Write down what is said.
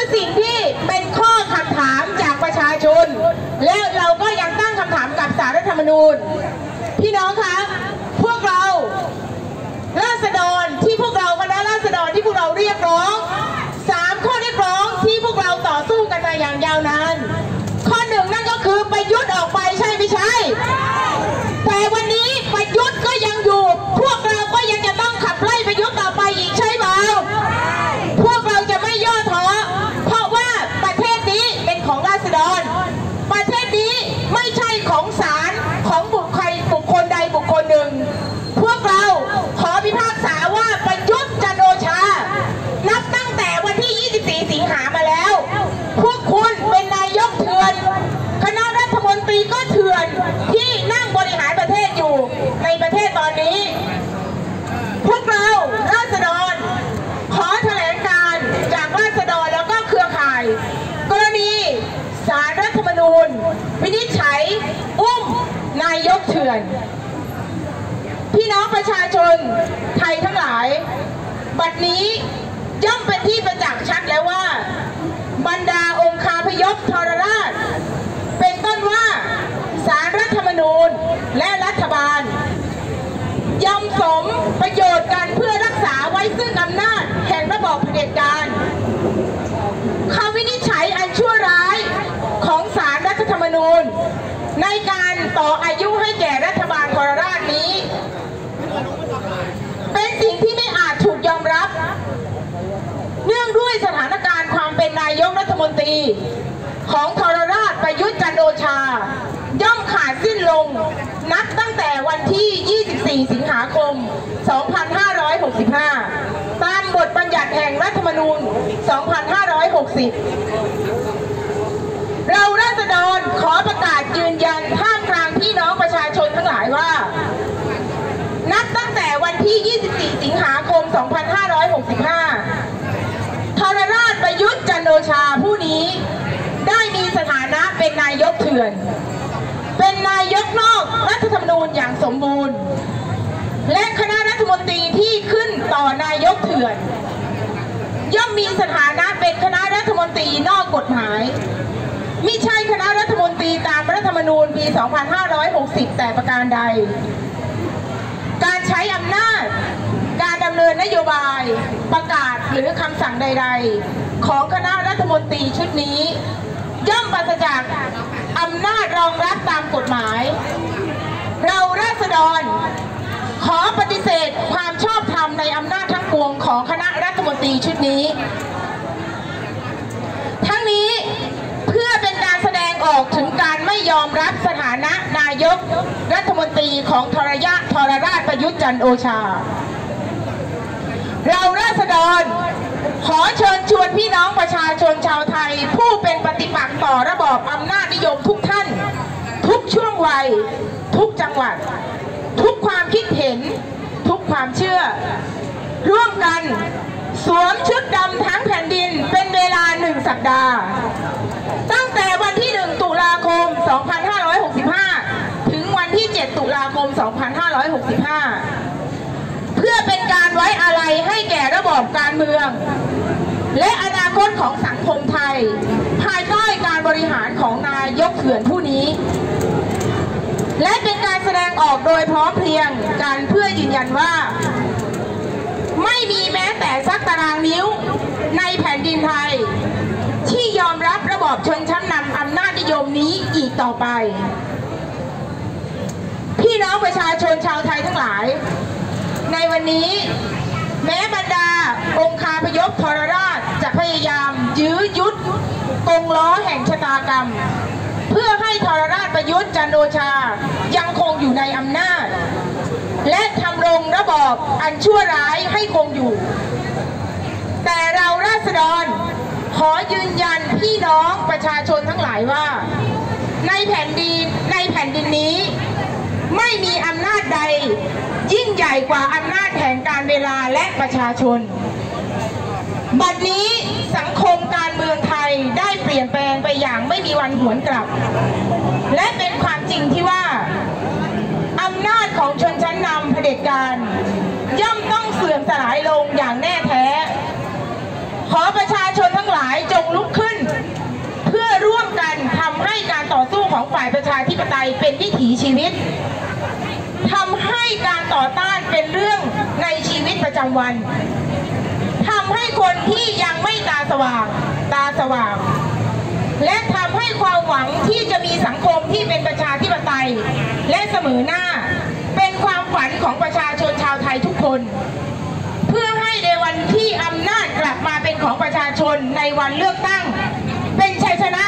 คือสิ่งที่เป็นข้อคำถามจากประชาชน แล้วเราก็ยังตั้งคำถามกับสารรัฐธรรมนูญ พี่น้องคะพวกเราราษฎรที่พวกเราคณะราษฎรที่พวกเราเรียกร้องสามข้อเรียกร้องที่พวกเราต่อสู้กันมาอย่างยาวนาน ข้อหนึ่งนั่นก็คือประยุทธ์ออกไปใช่ไม่ใช่ แต่วันนี้ประยุทธ์ก็ยังอยู่ พวกเราก็ยังจะต้องขับไล่ประยุทธ์ต่อไปอีกใช่เปล่าพวกเราจะไม่ย่อท้อเพราะว่าประเทศนี้เป็นของราษฎร ประเทศนี้ไม่ใช่ของศาลของบุคคลบุคคลใดบุคคลหนึ่ง พวกเราขอพิพากษาว่าประยุทธ์จันทร์โอชา นับตั้งแต่วันที่ 24 สิงหามาแล้ว พวกคุณเป็นนายกเถื่อน คณะรัฐมนตรีก็เถื่อนที่นั่งบริหารประเทศอยู่ในประเทศตอนนี้ พวกเราราษฎร ขอแถลงการจากราษฎรแล้วก็เครือข่าย กรณีสารรัฐธรรมนูญ วินิจฉัย อุ้มนายกเถื่อน พี่น้องประชาชนไทยทั้งหลาย บัดนี้ย่อมเป็นที่ประจักษ์ชัดแล้วว่า บรรดาองคาพยพทรราช เป็นต้นว่าสารรัฐธรรมนูญและรัฐบาล ยอมสมประโยชน์กันเพื่อรักษาไว้ซึ่งอำนาจแห่งระบอบเผด็จการคำวินิจฉัยอันชั่วร้ายของสารรัฐธรรมนูญ ในการต่ออายุให้แก่รัฐบาลทรราชนี้ เป็นสิ่งที่ไม่อาจถูกยอมรับ เนื่องด้วยสถานการณ์ความเป็นนายกรัฐมนตรี ของทรราชประยุทธ์จันโอชา ย่อมขาดสิ้นลง นับตั้งแต่วันที่ 24 สิงหาคม 2565 ตามบทบัญญัติแห่งรัฐธรรมนูญ 2560 เราราษฎรขอประกาศยืนยันท่ามกลางพี่น้องประชาชนทั้งหลายว่า นับตั้งแต่วันที่ 24 สิงหาคม 2565ทรราชประยุทธ์จันโอชาผู้นี้ ได้มีสถานะเป็นนายกเถื่อน เป็นนายกนอกรัฐธรรมนูญอย่างสมบูรณ์ และคณะรัฐมนตรีที่ขึ้นต่อนายกเถื่อน ย่อมมีสถานะเป็นคณะรัฐมนตรีนอกกฎหมายมิใช่คณะรัฐมนตรีตามรัฐธรรมนูญปี 2560 แต่ประการใด การใช้อำนาจ การดำเนินนโยบายประกาศหรือคำสั่งใด ๆ ของคณะรัฐมนตรีชุดนี้ ย่อมปราศจากอำนาจรองรับตามกฎหมาย เราราษฎร ขอปฏิเสธความชอบธรรมในอำนาจทั้งปวงของคณะรัฐมนตรีชุดนี้ ทั้งนี้เพื่อเป็นการแสดงออกถึงการไม่ยอมรับสถานะนายกรัฐมนตรีของทรยะทรราชประยุทธ์จันโอชา เราราษฎร ขอเชิญชวนพี่น้องประชาชนชาวไทย ผู้เป็นปฏิปักษ์ต่อระบอบอำนาจนิยมทุกท่าน ทุกช่วงวัย ทุกจังหวัด ทุกความคิดเห็น ทุกความเชื่อ ร่วมกัน สวมชุดดำทั้งแผ่นดินเป็นเวลาหนึ่งสัปดาห์ ตั้งแต่วันที่ 1 ตุลาคม 2565 ถึงวันที่ 7 ตุลาคม 2565 เพื่อเป็นการไว้อาลัยใระบอบการเมือง และอนาคตของสังคมไทย ภายใต้การบริหารของนายกเขื่อนผู้นี้ และเป็นการแสดงออกโดยพร้อมเพรียงกันเพื่อยืนยันว่า ไม่มีแม้แต่สักตารางนิ้วในแผ่นดินไทย ที่ยอมรับระบอบชนชั้นนำอำนาจนิยมนี้อีกต่อไป พี่น้องประชาชนชาวไทยทั้งหลาย ในวันนี้ แม้บรรดาองคาพยพทรราชจะพยายามยื้อยุดกงล้อแห่งชะตากรรม เพื่อให้ทรราชประยุทธ์จันโอชายังคงอยู่ในอำนาจ และทำรงระบอบอันชั่วร้ายให้คงอยู่ แต่เราราษฎรขอยืนยันพี่น้องประชาชนทั้งหลายว่า ในแผ่นดินในแผ่นดินนี้ ไม่มีอำนาจใด ยิ่งใหญ่กว่าอำนาจ การเวลาและประชาชน บัดนี้สังคมการเมืองไทยได้เปลี่ยนแปลงไปอย่างไม่มีวันหวนกลับ และเป็นความจริงที่ว่าอำนาจของชนชั้นนำเผด็จการ ย่อมต้องเสื่อมสลายลงอย่างแน่แท้ ขอประชาชนทั้งหลายจงลุกขึ้น เพื่อร่วมกันทำให้การต่อสู้ของฝ่ายประชาธิปไตยเป็นวิถีชีวิตทำให้การต่อต้านเป็นเรื่อง ประจำวันทำให้คนที่ยังไม่ตาสว่างตาสว่าง และทำให้ความหวังที่จะมีสังคมที่เป็นประชาธิปไตย และเสมอหน้า เป็นความฝันของประชาชนชาวไทยทุกคน เพื่อให้ในวันที่อำนาจกลับมาเป็นของประชาชนในวันเลือกตั้ง เป็นชัยชนะ